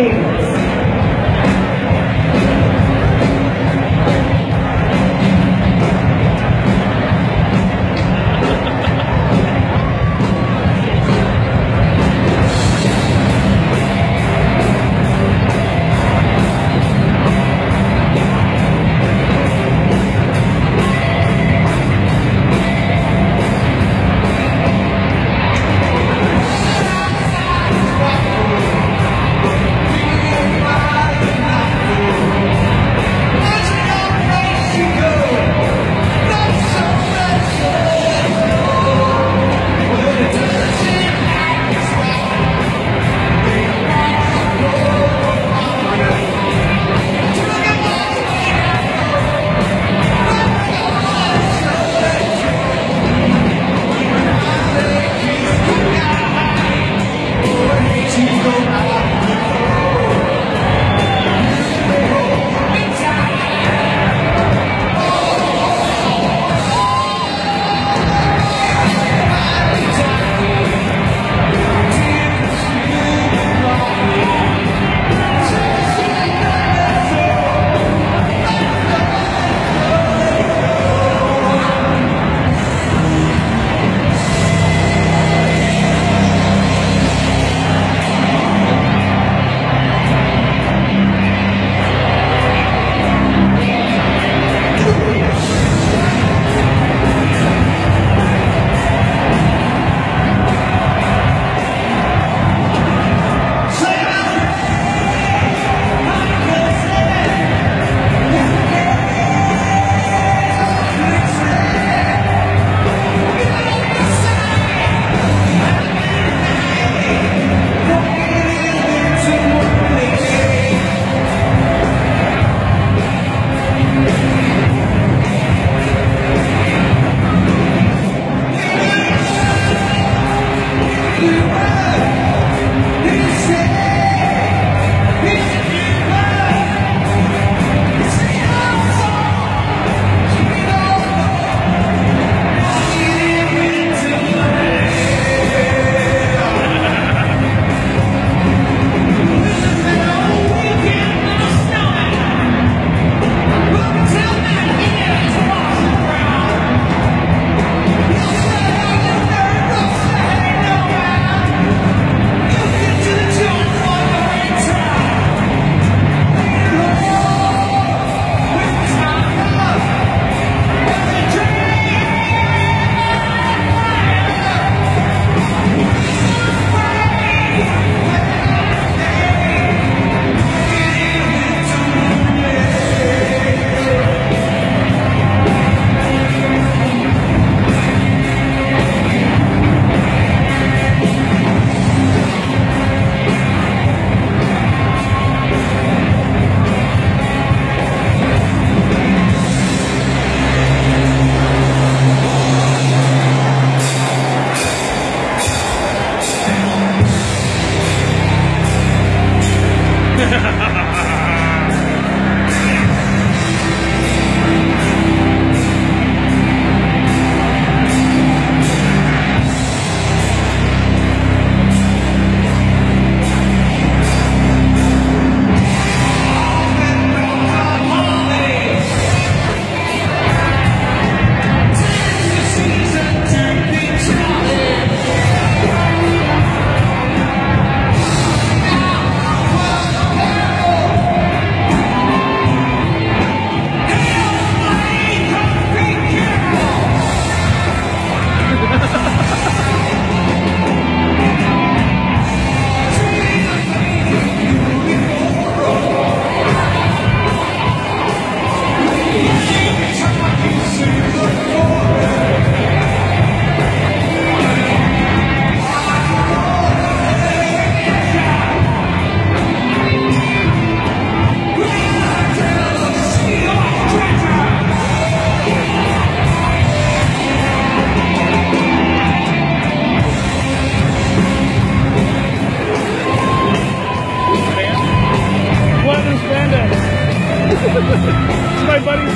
favorites.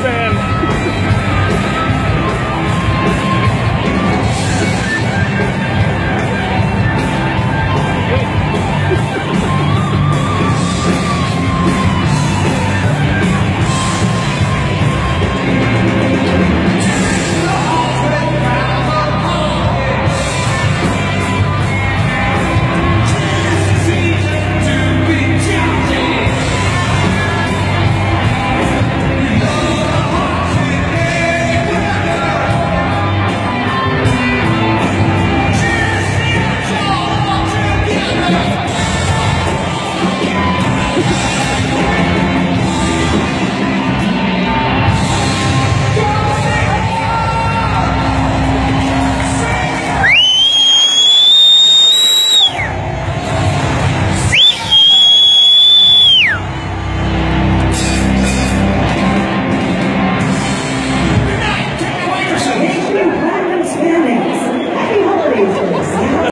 Platinum